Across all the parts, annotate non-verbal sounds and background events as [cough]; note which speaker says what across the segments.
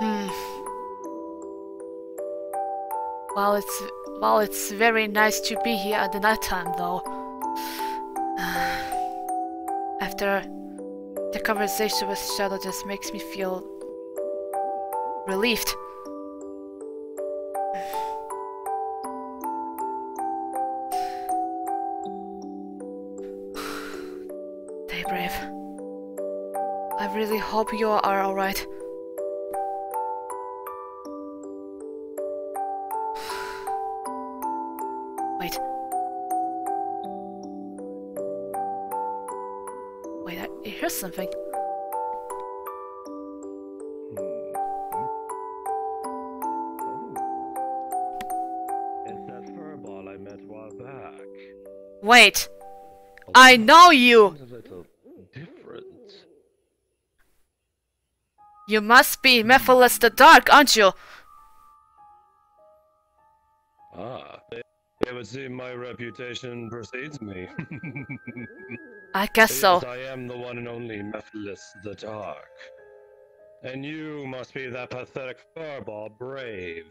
Speaker 1: Hmm. [sighs] Well, it's well, it's very nice to be here at the night time, though. [sighs] After the conversation with Shadow, just makes me feel relieved. [sighs] Daybrave. I really hope you are alright. Wait, I hear something.
Speaker 2: I while back.
Speaker 1: Wait! I know you! You must be Mephiles the Dark, aren't you?
Speaker 2: Would seem my reputation precedes me. [laughs]
Speaker 1: I guess so.
Speaker 2: Yes, I am the one and only Mephiles the Dark. And you must be that pathetic furball Brave.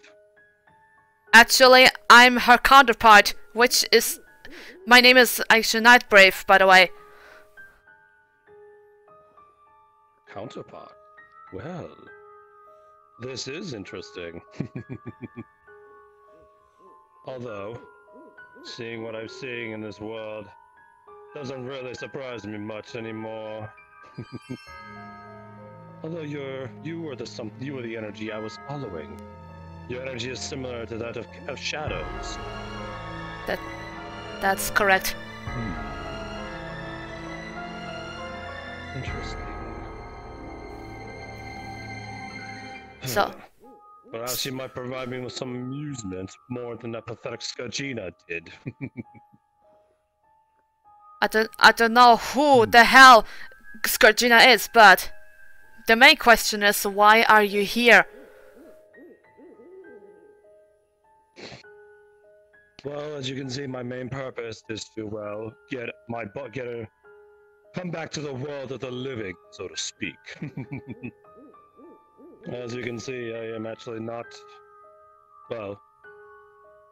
Speaker 1: Actually, I'm her counterpart, which is... My name is actually not Brave, by the way.
Speaker 2: Counterpart? Well, this is interesting. [laughs] Although, seeing what I'm seeing in this world doesn't really surprise me much anymore. [laughs] Although you're you were the some you were the energy I was following. Your energy is similar to that of, of shadows.
Speaker 1: That... That's correct. Hmm.
Speaker 2: Interesting.
Speaker 1: So... Hmm.
Speaker 2: Perhaps you might provide me with some amusement more than that pathetic Skagina did. [laughs]
Speaker 1: I don't, I don't know who the hell Scourgina is, but... The main question is, why are you here?
Speaker 2: well, as you can see, my main purpose is to well get my butt get a come back to the world of the living, so to speak. [laughs] as you can see, I am actually not well.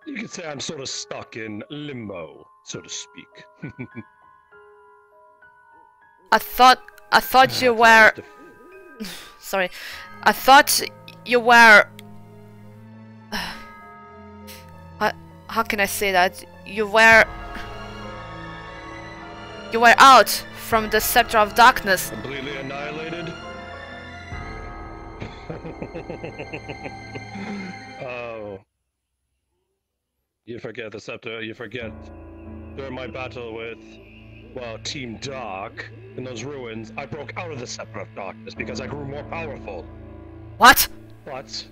Speaker 2: You could say I'm sort of stuck in limbo, so to speak. [laughs]
Speaker 1: I thought, I thought you ah, were... [laughs] Sorry. I thought you were... [sighs] How can I say that? You were... You were out from the Scepter of Darkness.
Speaker 2: Completely annihilated? Oh. You forget the scepter, you forget. During my battle with, well, Team Dark, in those ruins, I broke out of the Scepter of Darkness because I grew more powerful.
Speaker 1: What?
Speaker 2: But,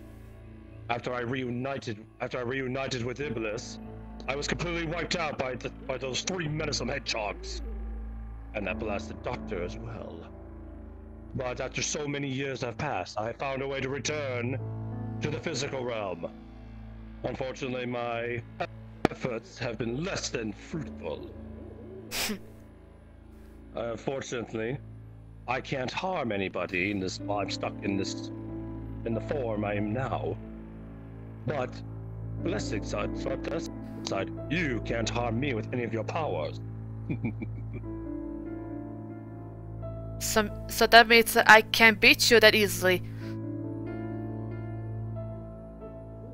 Speaker 2: after I reunited, after I reunited with Iblis, I was completely wiped out by, the, by those three menacing hedgehogs. And that blasted Doctor as well. But after so many years have passed, I found a way to return to the physical realm. Unfortunately, my efforts have been less than fruitful. [laughs] Uh, Unfortunately, I can't harm anybody in this I'm stuck in this in the form I am now. But blessing side, so blessing side, you can't harm me with any of your powers. [laughs]
Speaker 1: So, so that means that I can't beat you that easily.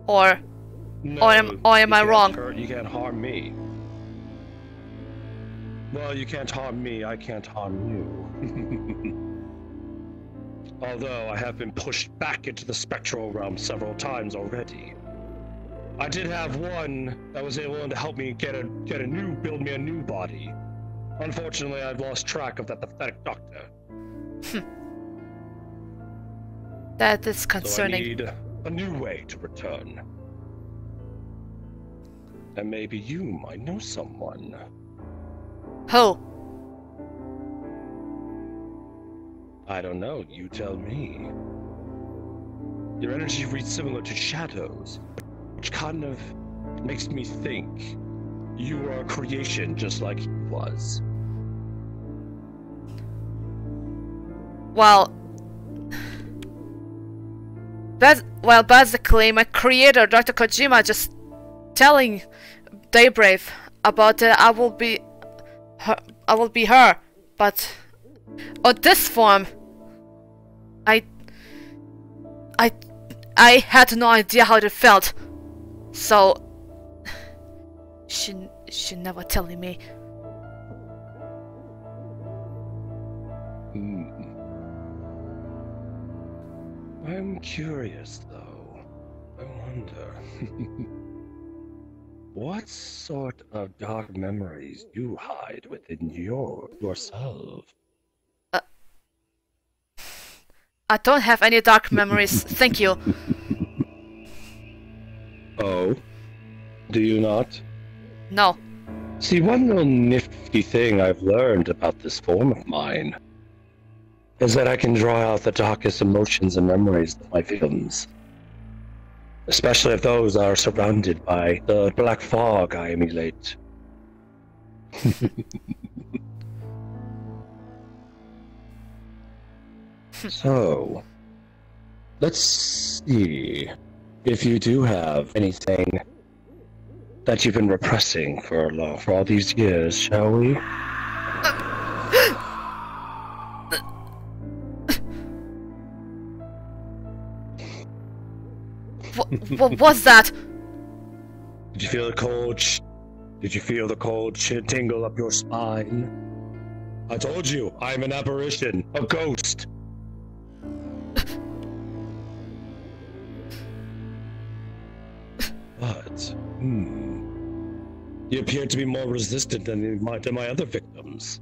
Speaker 1: Or,
Speaker 2: No,
Speaker 1: Or am- or am I wrong?
Speaker 2: hurt- you can't harm me. Well, you can't harm me, I can't harm you. [laughs] Although I have been pushed back into the spectral realm several times already. I did have one that was able to help me get a get a new build me a new body. Unfortunately, I've lost track of that pathetic doctor. [laughs]
Speaker 1: that is concerning.
Speaker 2: So I need a new way to return. And maybe you might know someone.
Speaker 1: Who?
Speaker 2: I don't know, you tell me. Your energy reads similar to shadows, which kind of makes me think you are a creation just like he was.
Speaker 1: Well, Bas- basically, my creator, Dr. Kojima, just telling Daybrave about uh, I will be her, I will be her, but on this form, I, I, I had no idea how it felt, so she she never telling me.
Speaker 2: Curious, though. I wonder. [laughs] what sort of dark memories you hide within your yourself?
Speaker 1: Uh, I don't have any dark memories, [laughs] thank you.
Speaker 2: Oh? Do you not?
Speaker 1: No.
Speaker 2: See, one little nifty thing I've learned about this form of mine is that I can draw out the darkest emotions and memories of my victims. Especially if those are surrounded by the black fog I emulate. [laughs] so, let's see if you do have anything that you've been repressing for long, for all these years, shall we?
Speaker 1: What, was that?
Speaker 2: Did you feel the cold? Did you feel the cold tingle up your spine? I told you, I'm an apparition, a ghost. but, hmm, you appear to be more resistant than my, than my other victims.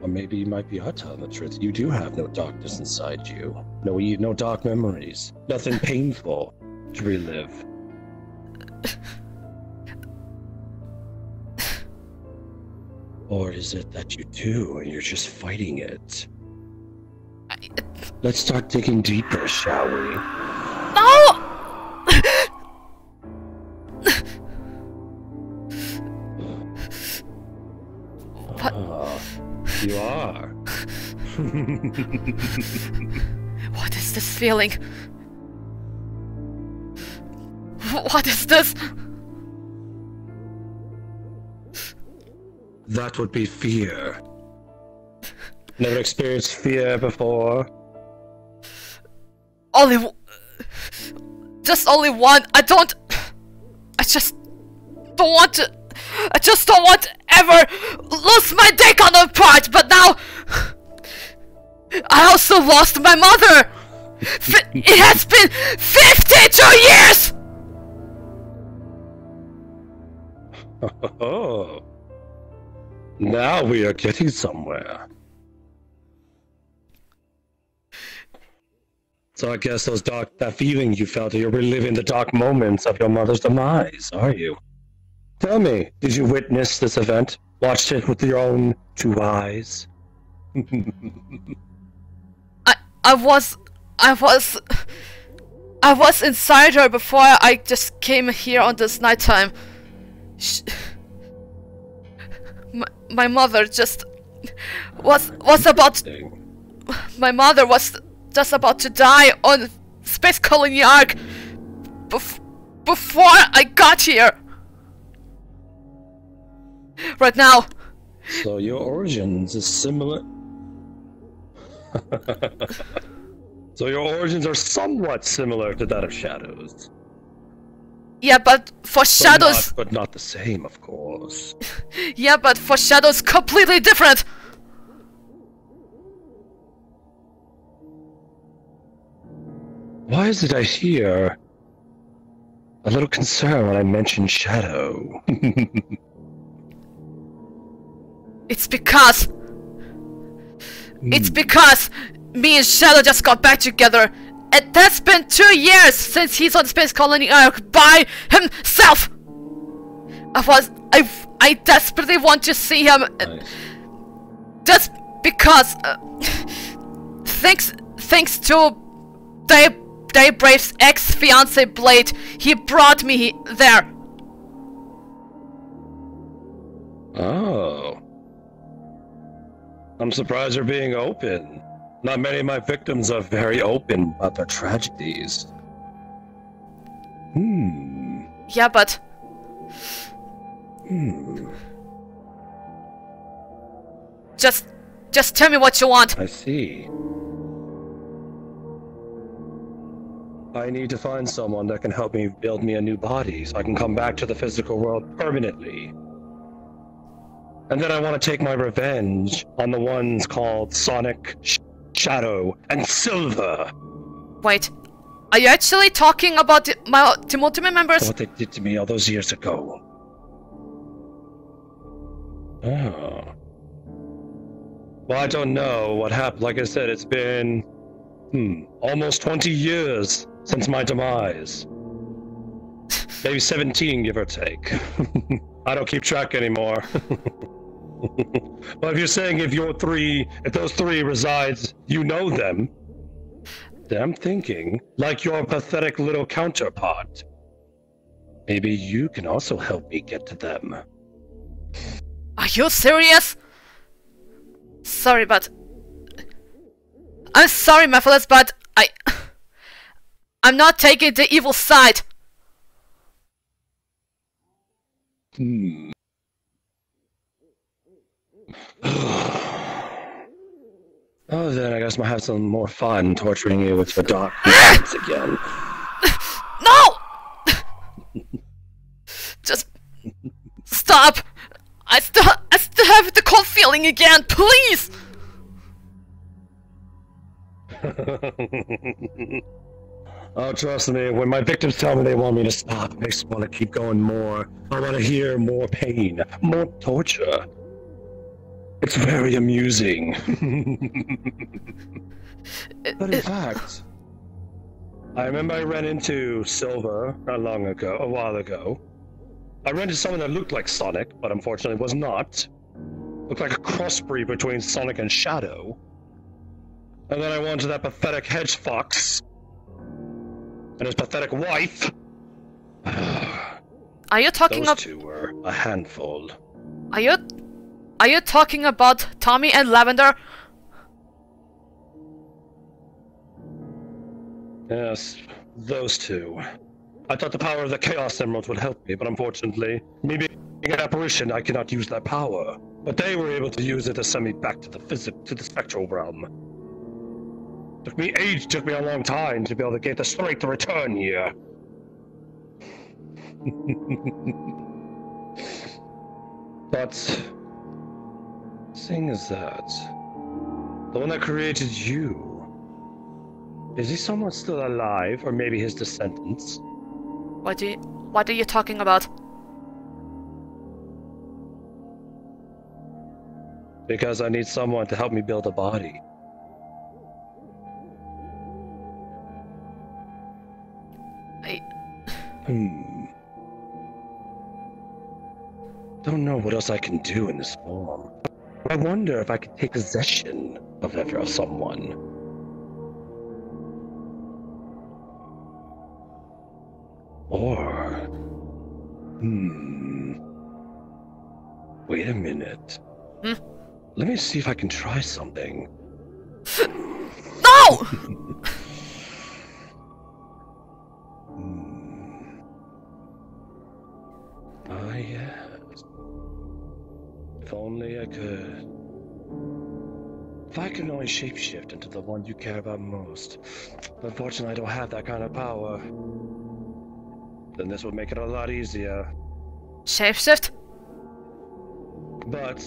Speaker 2: Or maybe you might be hot telling the truth. You do have no darkness inside you. No, e- no dark memories. Nothing [laughs] painful to relive. or is it that you do and you're just fighting it? Let's start digging deeper, shall we? [laughs]
Speaker 1: What is this feeling? What is this?
Speaker 2: that would be fear. Never experienced fear before.
Speaker 1: Only. w- Just only one. I don't. I just don't want to. I just don't want to ever lose my dick on a part, but now. I also lost my mother! F- it has been 52 years! [laughs]
Speaker 2: Oh. Now we are getting somewhere. So I guess those dark that feeling you felt you're reliving the dark moments of your mother's demise, are you? Tell me, did you witness this event? Watched it with your own two eyes? [laughs]
Speaker 1: I was I was I was inside her before I just came here on this nighttime. Sh my, my mother just was was about my mother was just about to die on Space Colony Ark bef- before I got here. Right now,
Speaker 2: So your origins is similar. So your origins are somewhat similar to that of Shadows.
Speaker 1: yeah, but for
Speaker 2: But
Speaker 1: shadows,
Speaker 2: not, but not the same, of course. [laughs]
Speaker 1: yeah, but for shadows, completely different.
Speaker 2: Why is it I hear a little concern when I mention Shadow? [laughs]
Speaker 1: It's because it's because me and Shadow just got back together. And that's been two years since he's on Space Colony Ark by himself. I was I I desperately want to see him.
Speaker 2: Nice.
Speaker 1: just because uh, thanks thanks to Day Daybrave's ex fiance Blade, he brought me there.
Speaker 2: Oh. I'm surprised you're being open. Not many of my victims are very open about their tragedies. Hmm.
Speaker 1: Yeah, but
Speaker 2: Hmm.
Speaker 1: just just tell me what you want.
Speaker 2: I see. I need to find someone that can help me build me a new body so I can come back to the physical world permanently. And then I want to take my revenge on the ones called Sonic, Sh- Shadow, and Silver.
Speaker 1: Wait, are you actually talking about my the Ultimate members?
Speaker 2: what they did to me all those years ago. Oh. Well, I don't know what happened. Like I said, it's been hmm, almost 20 years since my demise. [laughs] Maybe 17, give or take. [laughs] I don't keep track anymore. [laughs] but if you're saying if your three, if those three resides, you know them, then I'm thinking, like your pathetic little counterpart, maybe you can also help me get to them.
Speaker 1: Are you serious? Sorry, but I'm sorry, Mephiles, but I I'm not taking the evil side.
Speaker 2: Hmm. [sighs] oh, then I guess I'll have some more fun torturing you with the dark [laughs] secrets again. [laughs]
Speaker 1: No! [laughs] Just stop. I still I still have the cold feeling again. Please.
Speaker 2: oh, trust me, when my victims tell me they want me to stop, they just want to keep going more. I want to hear more pain, more torture. It's very amusing. [laughs] but in fact, I remember I ran into Silver not long ago, a while ago. I ran into someone that looked like Sonic, but unfortunately was not. Looked like a crossbreed between Sonic and Shadow. And then I went to that pathetic hedge fox. And his pathetic wife. [sighs]
Speaker 1: Are you talking
Speaker 2: Those
Speaker 1: of
Speaker 2: two were a handful.
Speaker 1: Are you Are you talking about Tommy and Lavender?
Speaker 2: Yes, those two. I thought the power of the Chaos Emeralds would help me, but unfortunately, me being an apparition, I cannot use that power. But they were able to use it to send me back to the physic to the spectral realm. Took me age, took me a long time to be able to get the strength to return here. [laughs] but seeing as that, the one that created you is he somewhat still alive, or maybe his descendants?
Speaker 1: What do you, What are you talking about?
Speaker 2: Because I need someone to help me build a body.
Speaker 1: I
Speaker 2: Hmm. Don't know what else I can do in this form. I wonder if I could take possession of ever someone. Or. Hmm. Wait a minute.
Speaker 1: Hmm?
Speaker 2: Let me see if I can try something. [laughs]
Speaker 1: No! [laughs]
Speaker 2: Hmm. Ah, yes. If only I could. If I could only shapeshift into the one you care about most. Unfortunately, I don't have that kind of power. Then this would make it a lot easier.
Speaker 1: Shapeshift?
Speaker 2: But.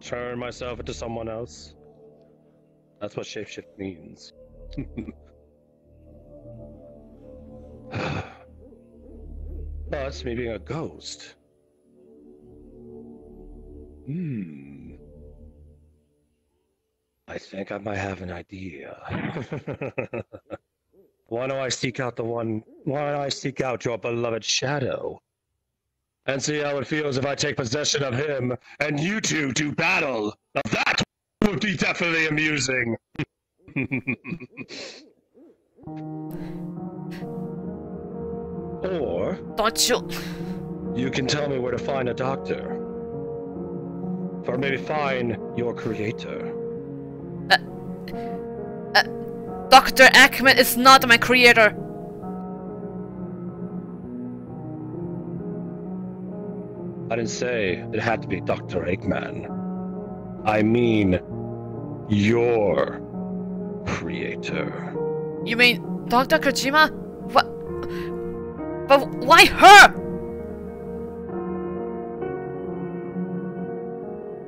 Speaker 2: Turn myself into someone else. That's what shapeshift means. [laughs] me being a ghost. Hmm. I think I might have an idea. [laughs] why don't I seek out the one? Why don't I seek out your beloved shadow? And see how it feels if I take possession of him and you two do battle. Now that would be definitely amusing. [laughs] or
Speaker 1: Don't you?
Speaker 2: you can tell me where to find a doctor. or maybe find your creator.
Speaker 1: Uh, uh, Dr. Eggman is not my creator.
Speaker 2: I didn't say it had to be Dr. Eggman. I mean, your creator.
Speaker 1: You mean Dr. Kojima? What? But why her?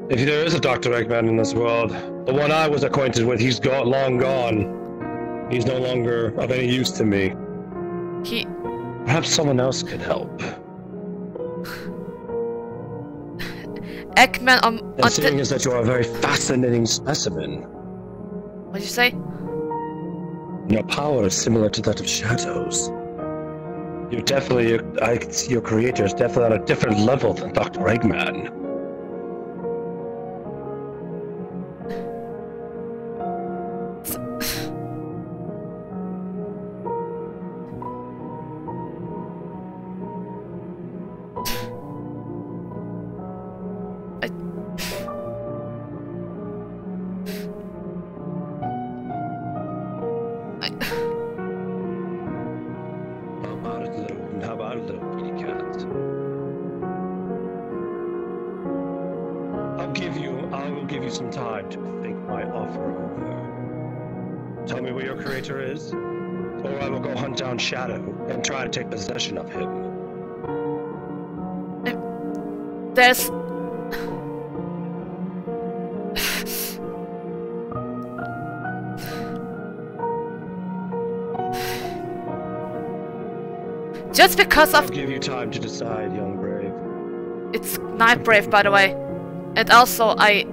Speaker 2: If there is a Dr. Eggman in this world, the one I was acquainted with, he's gone, long gone. He's no longer of any use to me.
Speaker 1: He.
Speaker 2: Perhaps someone else could help. [sighs]
Speaker 1: Eggman on.
Speaker 2: And
Speaker 1: on
Speaker 2: seeing
Speaker 1: the,
Speaker 2: as that you are a very fascinating specimen,
Speaker 1: what'd you say?
Speaker 2: your power is similar to that of shadows. You're definitely, your, I your creator is definitely on a different level than Dr. Eggman. Of him.
Speaker 1: There's. Just because
Speaker 2: I'll
Speaker 1: of
Speaker 2: give you time to decide, young brave.
Speaker 1: it's Night Brave, by the way, and also I.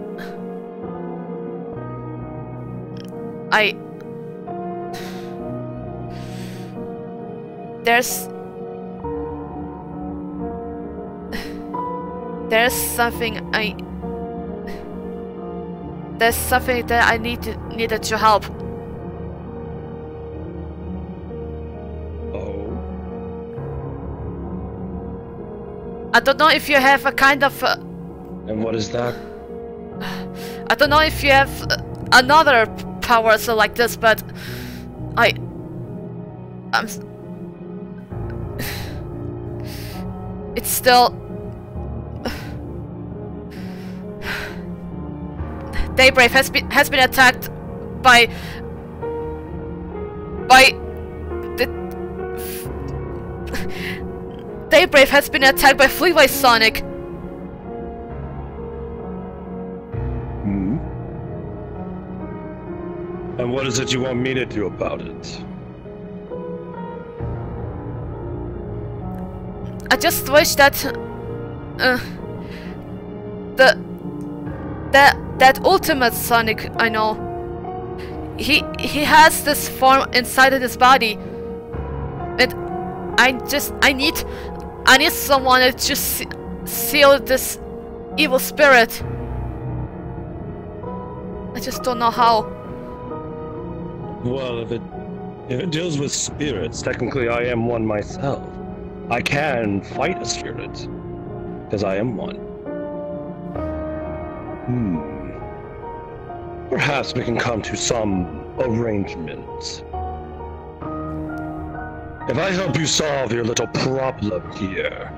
Speaker 1: I. There's. There's something I. There's something that I need to, needed to help.
Speaker 2: Oh,
Speaker 1: I don't know if you have a kind of. Uh,
Speaker 2: and what is that?
Speaker 1: I don't know if you have uh, another power so like this, but I. I'm. [sighs] It's still. Daybrave has been has been attacked by by the Daybrave has been attacked by Fleetway Sonic.
Speaker 2: Hmm? And what is it you want me to do about it?
Speaker 1: I just wish that uh, the that that ultimate Sonic I know he he has this form inside of his body and I just I need I need someone to just seal this evil spirit I just don't know how
Speaker 2: Well, if it if it deals with spirits, technically I am one myself. I can fight a spirit because I am one. Hmm. Perhaps we can come to some arrangement. If I help you solve your little problem here,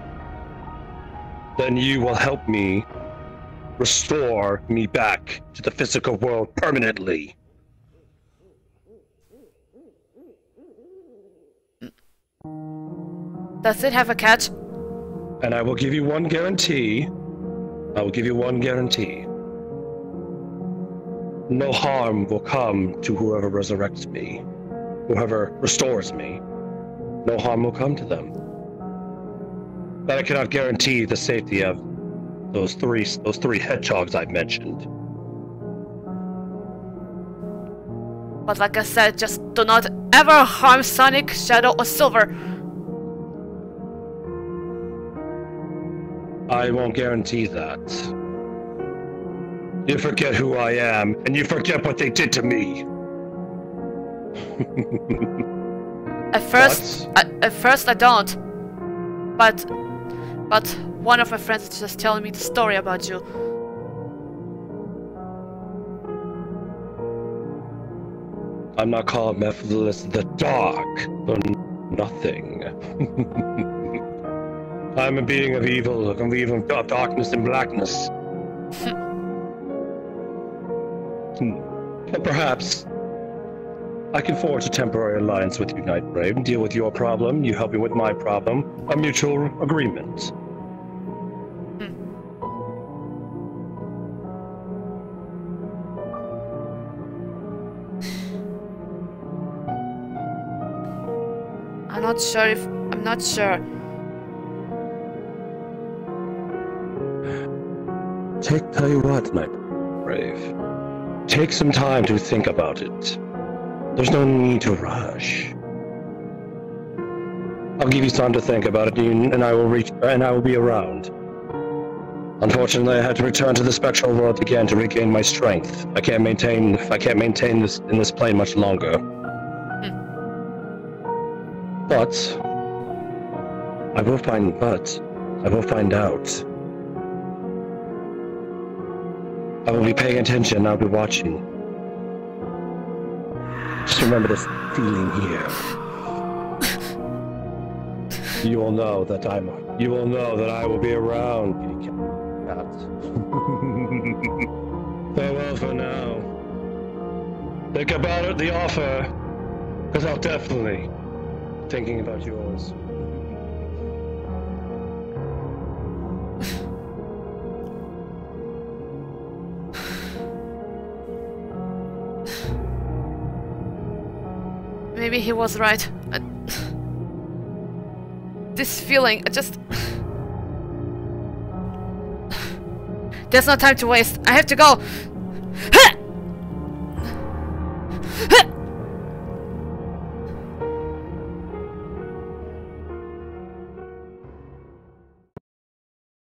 Speaker 2: then you will help me restore me back to the physical world permanently.
Speaker 1: does it have a catch
Speaker 2: And I will give you one guarantee. I will give you one guarantee. No harm will come to whoever resurrects me, whoever restores me. No harm will come to them. But I cannot guarantee the safety of those three those three hedgehogs I mentioned.
Speaker 1: but like I said just do not ever harm Sonic, Shadow or Silver
Speaker 2: I won't guarantee that. You forget who I am, and you forget what they did to me.
Speaker 1: at first, I, uh, at first I don't. But, but one of my friends is just telling me the story about you.
Speaker 2: I'm not called Mephiles the dark for nothing. [laughs] I'm a being of evil, of evil of darkness and blackness. [laughs] Hmm. But perhaps I can forge a temporary alliance with you, Nightbrave, deal with your problem, you help me with my problem, a mutual agreement.
Speaker 1: I'm not sure if I'm not sure.
Speaker 2: Take, tell you what, Nightbrave. Take some time to think about it. There's no need to rush. I'll give you time to think about it, and I will reach, and I will be around. Unfortunately, I had to return to the spectral world again to regain my strength. I can't maintain, I can't maintain this in this plane much longer. But I will find. But I will find out. I will be paying attention. I'll be watching. Just remember this feeling here. You will know that I'm. You will know that I will be around. [laughs] Farewell for now. Think about it, the offer, because I'll definitely thinking about yours.
Speaker 1: Maybe he was right. Uh, this feeling, I just... There's no time to waste. I have to go.